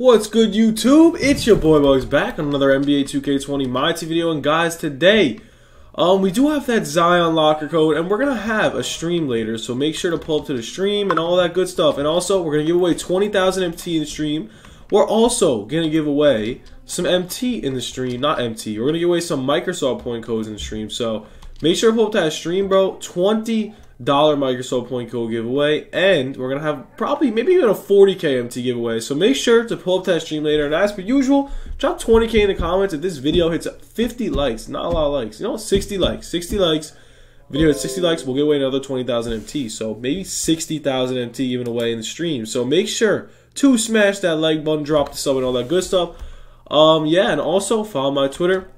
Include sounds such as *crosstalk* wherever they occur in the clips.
What's good, YouTube? It's your boy Bugz back on another NBA 2K20 My Team video. And guys, today, um, we do have that Zion locker code, and we're gonna have a stream later. So make sure to pull up to the stream and all that good stuff. And also, we're gonna give away 20,000 MT in the stream. We're also gonna give away some MT in the stream, not MT. We're gonna give away some Microsoft point codes in the stream. So make sure to pull up to that stream, bro. 20 dollar Microsoft point code giveaway, and we're gonna have probably maybe even a 40k MT giveaway. So make sure to pull up that stream later. And as per usual, drop 20k in the comments if this video hits 50 likes. Not a lot of likes, you know, 60 likes, 60 likes. Video at 60 likes, we'll give away another 20,000 MT. So maybe 60,000 MT given away in the stream. So make sure to smash that like button, drop the sub, and all that good stuff. Um, yeah, and also follow my Twitter.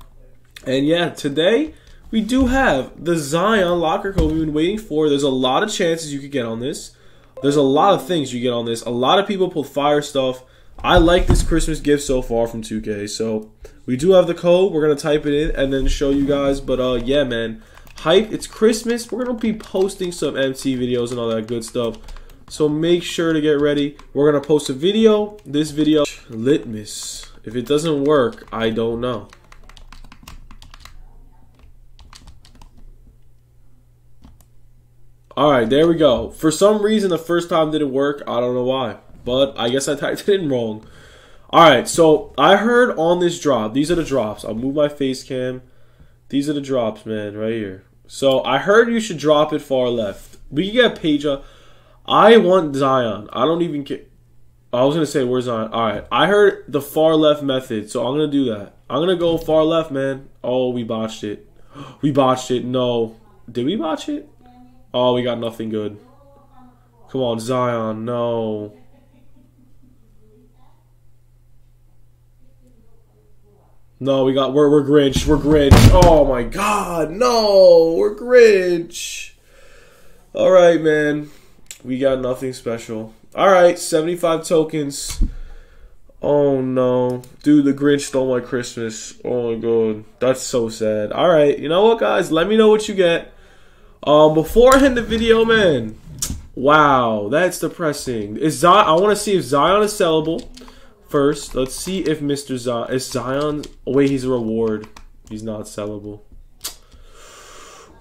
And yeah, today we do have the Zion locker code we've been waiting for. There's a lot of chances you could get on this. There's a lot of things you get on this. A lot of people pull fire stuff. I like this Christmas gift so far from 2K. So we do have the code. We're gonna type it in and then show you guys. But uh, yeah, man, hype. It's Christmas. We're gonna be posting some MT videos and all that good stuff. So make sure to get ready. We're gonna post a video. This video litmus. If it doesn't work, I don't know. Alright, there we go. For some reason, the first time didn't work. I don't know why. But I guess I typed *laughs* it in wrong. Alright, so I heard on this drop, these are the drops. I'll move my face cam. These are the drops, man, right here. So I heard you should drop it far left. We can get Peja. I want Zion. I don't even care. I was going to say, where's Zion? Alright, I heard the far left method, so I'm going to do that. I'm going to go far left, man. Oh, we botched it. *gasps* We botched it. No. Did we botch it? Oh, we got nothing good. Come on, Zion, no. No, we got we're we're Grinch. We're Grinch. Oh my god, no, we're Grinch. Alright, man. We got nothing special. Alright, 75 tokens. Oh no. Dude, the Grinch stole my Christmas. Oh my god. That's so sad. Alright, you know what guys? Let me know what you get. Um, before I end the video, man. Wow, that's depressing. Is Zion? I want to see if Zion is sellable. First, let's see if Mr. Zion is Zion. Oh wait, he's a reward. He's not sellable.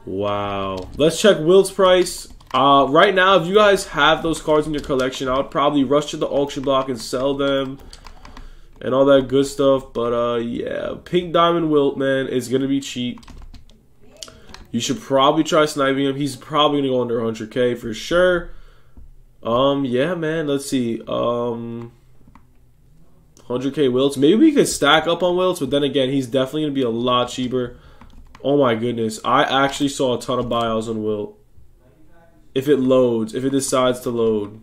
Wow. Let's check Wilt's price. Uh, right now, if you guys have those cards in your collection, I would probably rush to the auction block and sell them and all that good stuff. But uh, yeah, Pink Diamond Wilt, man, is gonna be cheap. You should probably try sniping him. He's probably gonna go under 100k for sure. Um, yeah, man. Let's see. Um, 100k Wilts. Maybe we could stack up on Wilts, but then again, he's definitely gonna be a lot cheaper. Oh my goodness, I actually saw a ton of buyouts on Wilt. If it loads, if it decides to load.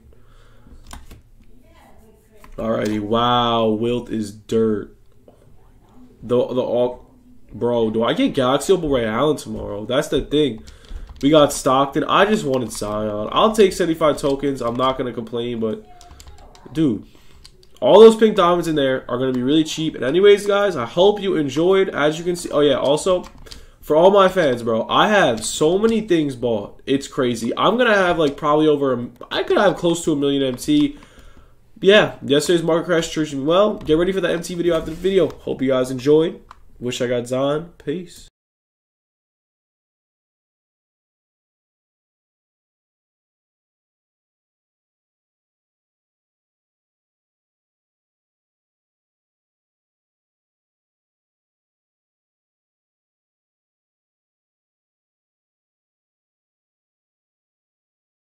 Alrighty, wow, Wilt is dirt. The the all Bro, do I get Galaxy Opal Ray Allen tomorrow? That's the thing. We got Stockton. I just wanted Zion. I'll take 75 tokens. I'm not going to complain, but dude, all those pink diamonds in there are going to be really cheap. And anyways, guys, I hope you enjoyed. As you can see, oh yeah, also for all my fans, bro, I have so many things bought. It's crazy. I'm going to have like probably over, a, I could have close to a million MT. Yeah, yesterday's market crash treated me well. Get ready for the MT video after the video. Hope you guys enjoyed. Wish I got Zion. Peace.